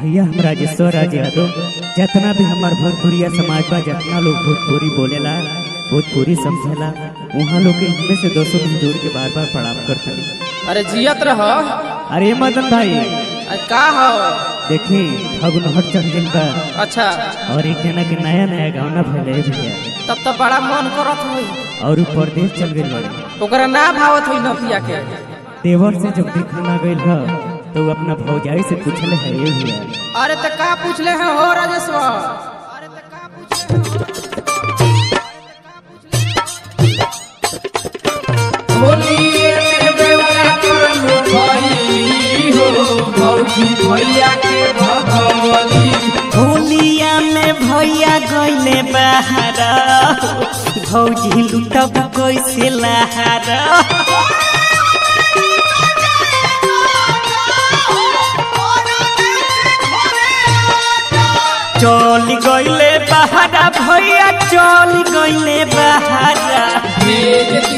भैया हम राजेश्वर राज यादव जितना भी हमार भोजपुरिया समाज बा जितना लोग भोजपुरी बोलेला भोजपुरी समझेला। वहाँ लोग के हमें से दो सौ जोड़ के बार बार प्रणाम करते अरे जियत रह। अरे मदन भाई। का हो? देखी फगुन हट चढ़ गइल अच्छा। और एक जना के नया नया गाना भले भैया। तब तो बड़ा मन करत हुई। और उ परदेश चल गइल बड़े। ओकरा ना भावत हुई नथिया के। देवर से जब दिखाना गइल ह तो अपना भौजाई से पूछले है ये भैया अरे तो का पूछले हैं? हो राजेश्वर अरे तो का पूछले होलिया में भैया गइले बहारा भौजी लुटब कैसे लहारा। चल गइले बहारा भैया, चल गइले बहारा।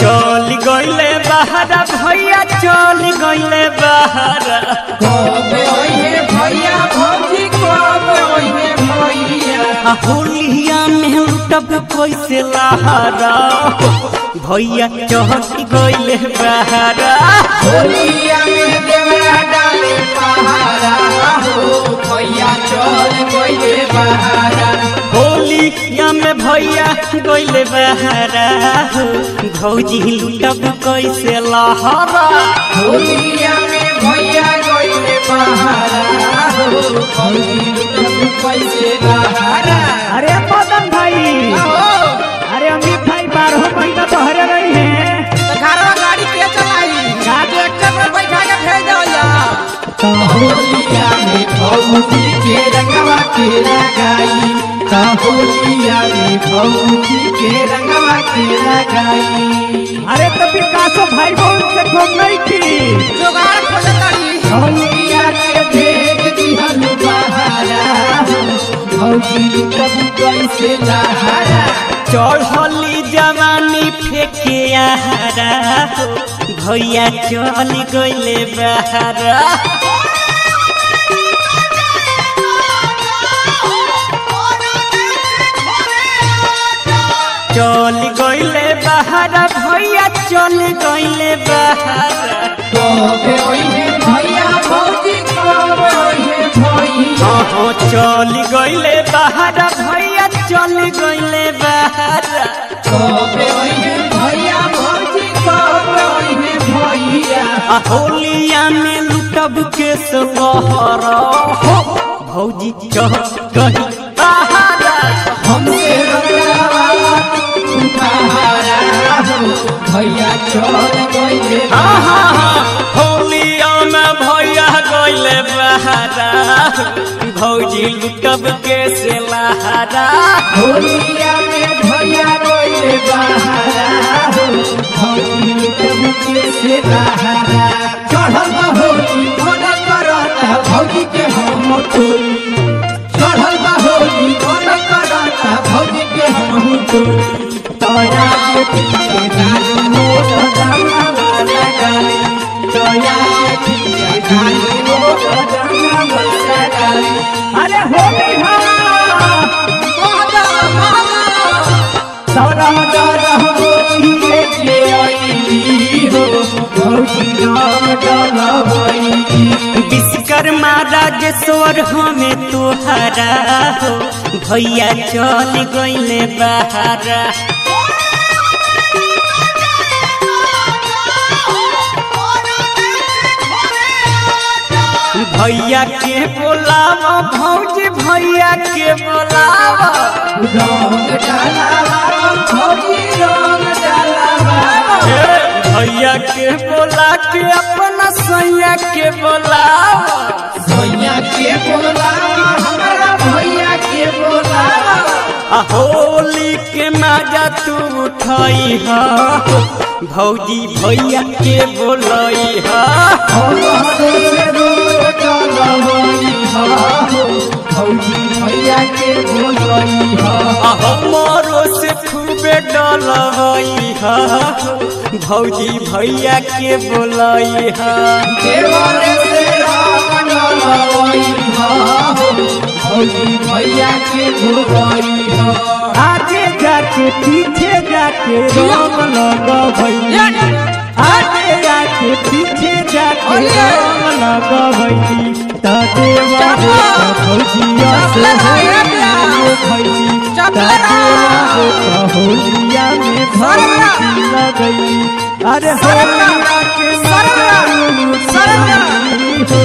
चल गइले बहारा भैया, चल गइले बहारा। होलिया में लुटब कैसे लहारा। भैया चढ़ गइले बहारा। होलिया में देवरा डाले पहाड़ा हो भैया चल गइले बहारा होलिया में भैया गइले बहारा। भौजी लुटब कैसे लहारा में भैया गइले बहारा। हो भौजी लुटब कैसे बहारा अरे मदन भाई। भौजी के रंगवा के लगाई होलिया में भौजी के रंगवा के लगाई। अरे तो विकासो भाई बहुत से घूम नहीं थी। जोगाड़ खोजतड़ी होलिया के भेज दिहनु बहारा। भौजी कब कैसे लहारा चढ़ली जवानी फेंके आहारा। भैया चल गइले बहारा। बहारा भैया चल गइले बहारा चल गइले बहारा भैया चल गइले बहारा होलिया में लुटब के सहरा भौजी चढ़ गई भैया चल गइले होलिया में भैया गइले बहारा। भौजी लुटब के से लहारा। होलिया में भैया गइले बहारा। भौजी लुटब के से बहारा विश्वकर्मा राजेश्वर हमें तुहरा हो। भैया चल गइले बहारा। भैया के बोलाव, भौजी भैया के बोलाव। भैया के बोला के अपना सैया के बोलाव। भैया के बोला हमारा भैया के बोला होली के मज़ा तू उठाई हा भौजी भैया के बोलाई हा भैया के बोलई हा आ से खूबे डलई हा भौजी भैया के बोलाई भैया के आगे जाके पीछे जाके रंग लगवैली आगे जाके पीछे जाके रंग लगवैली त देवा रे त से त होलिया में भौजी अरे होलिया के